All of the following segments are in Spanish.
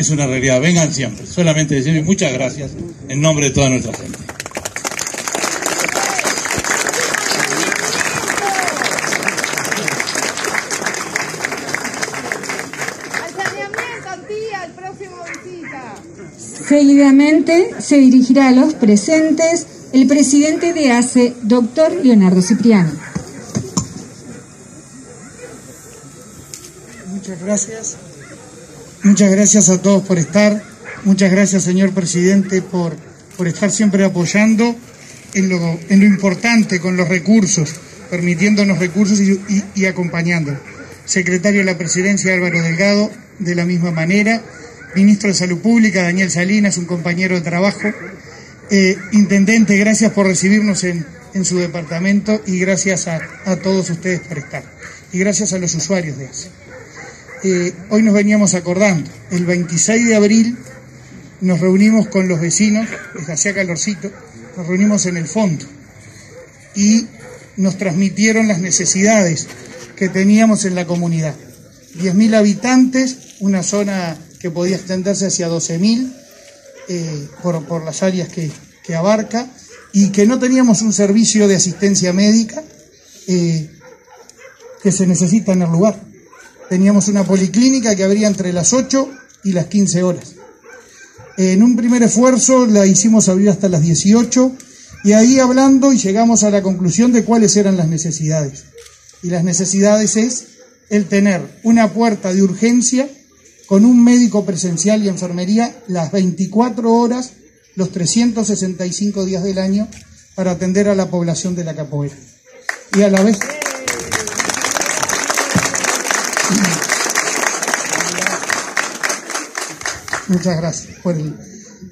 es una realidad. Vengan siempre. Solamente decirles muchas gracias en nombre de toda nuestra gente. Seguidamente se dirigirá a los presentes el presidente de ACE, doctor Leonardo Cipriano. Muchas gracias. Muchas gracias a todos por estar. Muchas gracias, señor presidente, por, por estar siempre apoyando en lo, en lo importante con los recursos, permitiéndonos recursos y, y, acompañando. Secretario de la Presidencia, Álvaro Delgado, de la misma manera ministro de Salud Pública, Daniel Salinas, un compañero de trabajo. Eh, intendente, gracias por recibirnos en, su departamento y gracias a, todos ustedes por estar. Y gracias a los usuarios de ASE. Hoy nos veníamos acordando, el 26 de abril nos reunimos con los vecinos, desde hacía calorcito, nos reunimos en el fondo y nos transmitieron las necesidades que teníamos en la comunidad. 10.000 habitantes, una zona que podía extenderse hacia 12.000 eh, por, por, las áreas que, abarca y que no teníamos un servicio de asistencia médica eh, que se necesita en el lugar. Teníamos una policlínica que abría entre las 8 y las 15 horas. En un primer esfuerzo la hicimos abrir hasta las 18 y ahí hablando y llegamos a la conclusión de cuáles eran las necesidades. Y las necesidades es el tener una puerta de urgencia con un médico presencial y enfermería las 24 horas, los 365 días del año, para atender a la población de la capoeira. Y a la vez... Muchas gracias. Por el...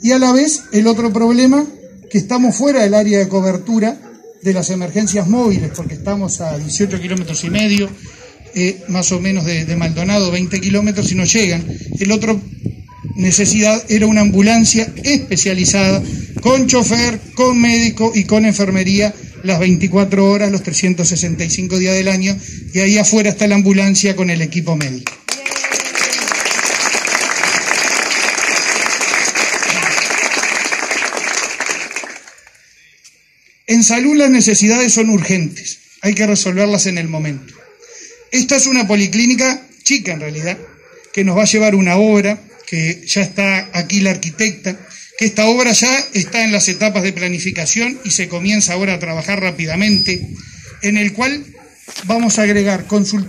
Y a la vez, el otro problema, que estamos fuera del área de cobertura de las emergencias móviles, porque estamos a 18 kilómetros y medio, eh, más o menos de, Maldonado, 20 kilómetros, y no llegan. El otro necesidad era una ambulancia especializada, con chofer, con médico y con enfermería las 24 horas, los 365 días del año, y ahí afuera está la ambulancia con el equipo médico. En salud las necesidades son urgentes, hay que resolverlas en el momento. Esta es una policlínica chica en realidad, que nos va a llevar una obra, que ya está aquí la arquitecta, que esta obra ya está en las etapas de planificación y se comienza ahora a trabajar rápidamente, en el cual vamos a agregar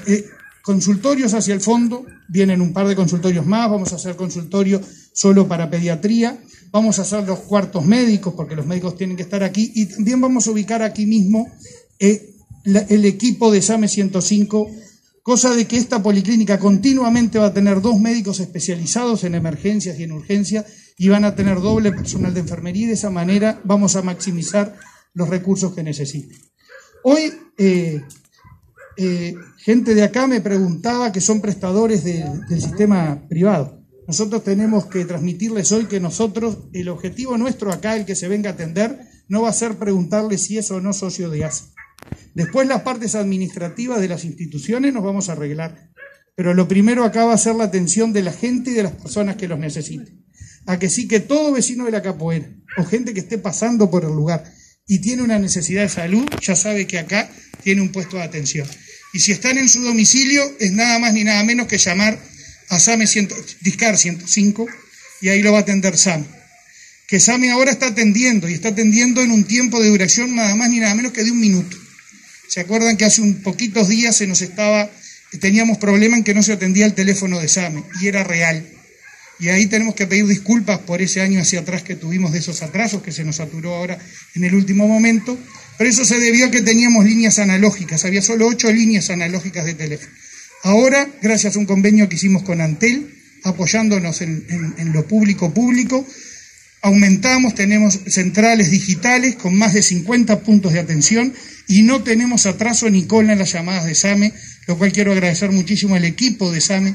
eh, consultorios hacia el fondo, vienen un par de consultorios más, vamos a hacer consultorio solo para pediatría, vamos a hacer los cuartos médicos, porque los médicos tienen que estar aquí, y también vamos a ubicar aquí mismo eh, el equipo de SAME 105 cosa de que esta policlínica continuamente va a tener dos médicos especializados en emergencias y en urgencias y van a tener doble personal de enfermería y de esa manera vamos a maximizar los recursos que necesiten. Hoy, eh, eh, gente de acá me preguntaba que son prestadores del sistema privado. Nosotros tenemos que transmitirles hoy que nosotros, el objetivo nuestro acá, el que se venga a atender, no va a ser preguntarle si es o no socio de ASA. Después las partes administrativas de las instituciones nos vamos a arreglar. Pero lo primero acá va a ser la atención de la gente y de las personas que los necesiten. A que sí que todo vecino de la capoeira o gente que esté pasando por el lugar y tiene una necesidad de salud, ya sabe que acá tiene un puesto de atención. Y si están en su domicilio, es nada más ni nada menos que llamar a SAME 100, Discar 105 y ahí lo va a atender SAME. Que SAME ahora está atendiendo y está atendiendo en un tiempo de duración nada más ni nada menos que de un minuto. ¿Se acuerdan que hace un poquitos días se nos estaba, teníamos problema en que no se atendía el teléfono de SAME y era real? Y ahí tenemos que pedir disculpas por ese año hacia atrás que tuvimos de esos atrasos que se nos saturó ahora en el último momento, pero eso se debió a que teníamos líneas analógicas, había solo ocho líneas analógicas de teléfono. Ahora, gracias a un convenio que hicimos con Antel, apoyándonos en, lo público público, aumentamos, tenemos centrales digitales con más de 50 puntos de atención y no tenemos atraso ni cola en las llamadas de SAME, lo cual quiero agradecer muchísimo al equipo de SAME,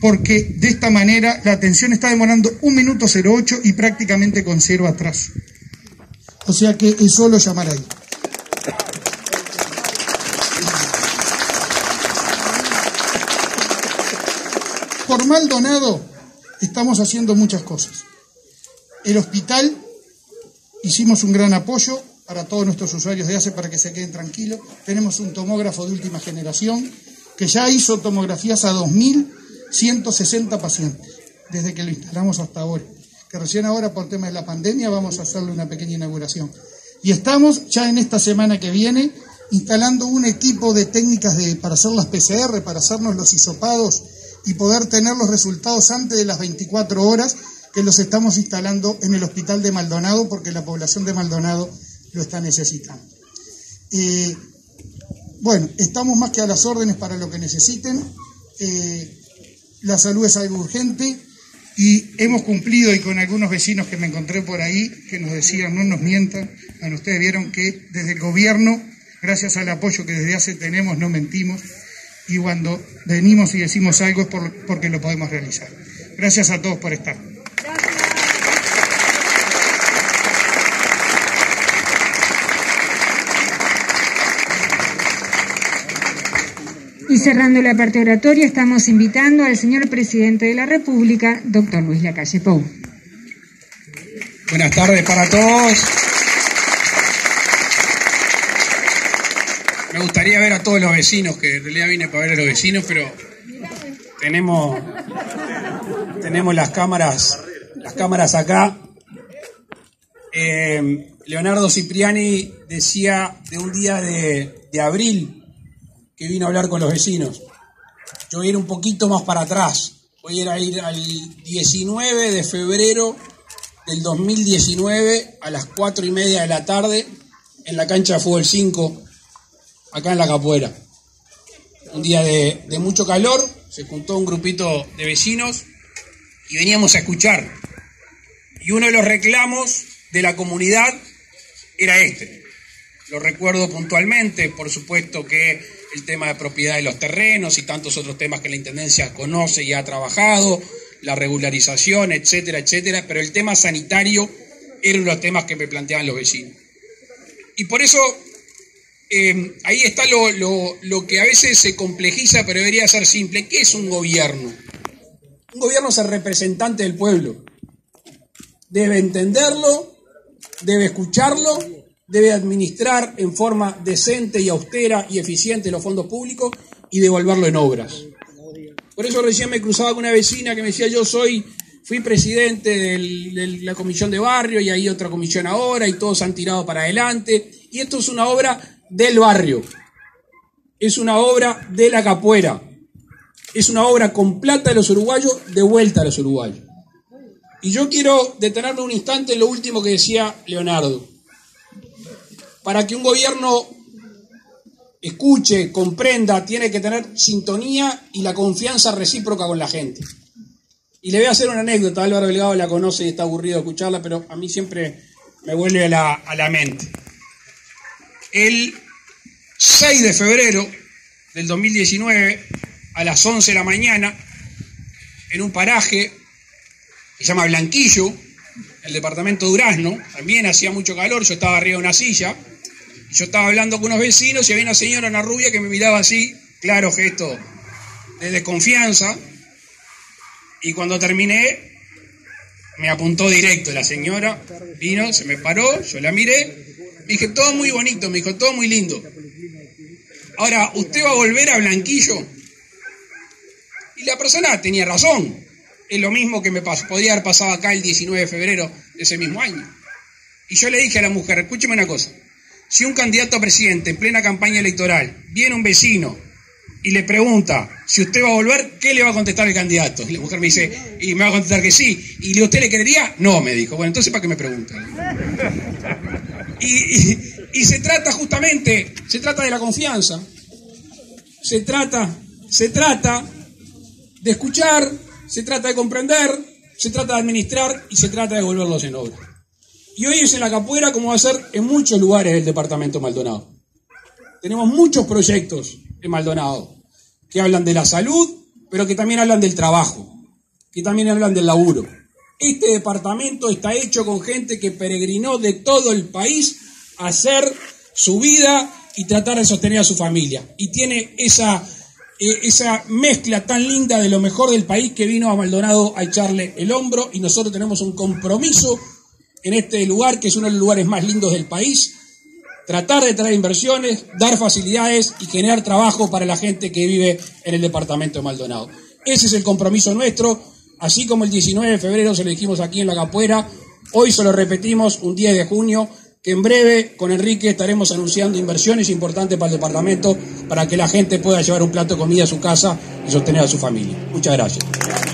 porque de esta manera la atención está demorando un minuto 08 y prácticamente con cero atraso. O sea que es solo llamar ahí. Por Maldonado estamos haciendo muchas cosas. El hospital, hicimos un gran apoyo para todos nuestros usuarios de ACE para que se queden tranquilos. Tenemos un tomógrafo de última generación que ya hizo tomografías a 2.160 pacientes desde que lo instalamos hasta ahora. Que recién ahora por tema de la pandemia vamos a hacerle una pequeña inauguración. Y estamos ya en esta semana que viene instalando un equipo de técnicas de, para hacer las PCR, para hacernos los hisopados y poder tener los resultados antes de las 24 horas que los estamos instalando en el hospital de Maldonado porque la población de Maldonado lo está necesitando. Eh, bueno, estamos más que a las órdenes para lo que necesiten. Eh, la salud es algo urgente y hemos cumplido y con algunos vecinos que me encontré por ahí que nos decían no nos mientan. Bueno, ustedes vieron que desde el gobierno, gracias al apoyo que desde hace tenemos, no mentimos y cuando venimos y decimos algo es porque lo podemos realizar. Gracias a todos por estar. Y cerrando la parte oratoria, estamos invitando al señor presidente de la República, doctor Luis Lacalle Pou. Buenas tardes para todos. Me gustaría ver a todos los vecinos, que en realidad vine para ver a los vecinos, pero tenemos, tenemos las cámaras, las cámaras acá. Eh, Leonardo Cipriani decía de un día de, de abril que vino a hablar con los vecinos. Yo voy a ir un poquito más para atrás. Voy a ir, al 19 de febrero del 2019 a las 4 y media de la tarde en la cancha de fútbol 5, acá en la Capuera. Un día de, de mucho calor, se juntó un grupito de vecinos y veníamos a escuchar. Y uno de los reclamos de la comunidad era este. Lo recuerdo puntualmente, por supuesto que el tema de propiedad de los terrenos y tantos otros temas que la Intendencia conoce y ha trabajado, la regularización, etcétera, etcétera, pero el tema sanitario era uno de los temas que me planteaban los vecinos. Y por eso eh, ahí está lo, lo que a veces se complejiza, pero debería ser simple. ¿Qué es un gobierno? Un gobierno es el representante del pueblo. Debe entenderlo, debe escucharlo debe administrar en forma decente y austera y eficiente los fondos públicos y devolverlo en obras. Por eso recién me cruzaba con una vecina que me decía, yo soy, fui presidente de la comisión de barrio y hay otra comisión ahora y todos han tirado para adelante. Y esto es una obra del barrio, es una obra de la capuera, es una obra con plata de los uruguayos, de vuelta a los uruguayos. Y yo quiero detenerme un instante en lo último que decía Leonardo para que un gobierno escuche, comprenda, tiene que tener sintonía y la confianza recíproca con la gente. Y le voy a hacer una anécdota, Álvaro Delgado la conoce y está aburrido escucharla, pero a mí siempre me vuelve a la, a la mente. El 6 de febrero del 2019, a las 11 de la mañana, en un paraje que se llama Blanquillo, el departamento de Durazno, también hacía mucho calor, yo estaba arriba de una silla, yo estaba hablando con unos vecinos y había una señora, una rubia, que me miraba así, claro gesto de desconfianza. Y cuando terminé, me apuntó directo. La señora vino, se me paró, yo la miré. Dije, todo muy bonito, me dijo, todo muy lindo. Ahora, ¿usted va a volver a Blanquillo? Y la persona tenía razón. Es lo mismo que me pasó, podría haber pasado acá el 19 de febrero de ese mismo año. Y yo le dije a la mujer, escúcheme una cosa, si un candidato a presidente en plena campaña electoral viene un vecino y le pregunta si usted va a volver, ¿qué le va a contestar el candidato? Y la mujer me dice, y me va a contestar que sí. ¿Y usted le creería? No, me dijo. Bueno, entonces ¿para qué me pregunta? Y, se trata justamente, se trata de la confianza. Se trata, se trata de escuchar, se trata de comprender, se trata de administrar y se trata de volverlos en obra. Y hoy es en la capuera como va a ser en muchos lugares del departamento Maldonado. Tenemos muchos proyectos en Maldonado que hablan de la salud, pero que también hablan del trabajo, que también hablan del laburo. Este departamento está hecho con gente que peregrinó de todo el país a hacer su vida y tratar de sostener a su familia. Y tiene esa, eh, esa mezcla tan linda de lo mejor del país que vino a Maldonado a echarle el hombro y nosotros tenemos un compromiso en este lugar, que es uno de los lugares más lindos del país, tratar de traer inversiones, dar facilidades y generar trabajo para la gente que vive en el departamento de Maldonado. Ese es el compromiso nuestro, así como el 19 de febrero se lo dijimos aquí en La Capuera, hoy se lo repetimos un 10 de junio, que en breve con Enrique estaremos anunciando inversiones importantes para el departamento para que la gente pueda llevar un plato de comida a su casa y sostener a su familia. Muchas gracias.